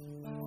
Mm-hmm.